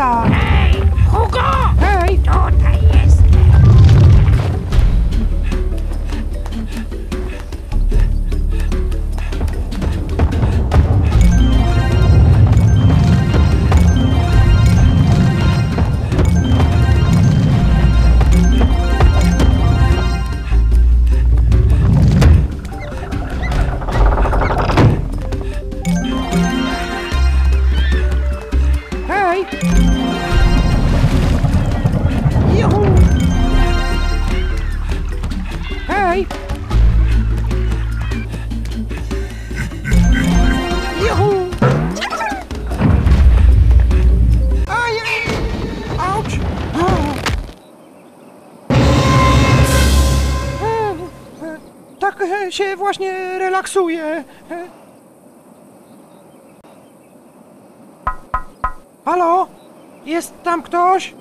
song. Hey, Hugo! Hey! Don't I Tak się właśnie relaksuję. E. Halo? Jest tam ktoś?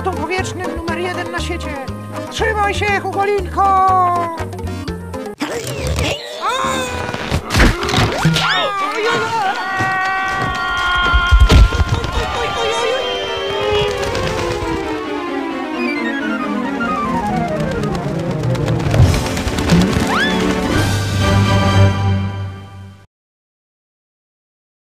Akrobatą powietrznym numer jeden na świecie. Trzymaj się, Hugolinko!